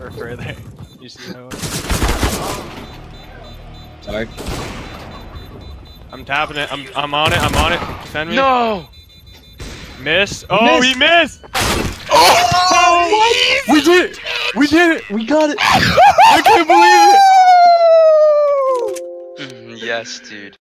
Or further. You see that one? Sorry. I'm tapping it. I'm I'm on it. I'm on it. Defend me. No! Miss. Oh, he missed. Oh! We did it. We did it. We got it! I can't believe it. Mm, yes, dude.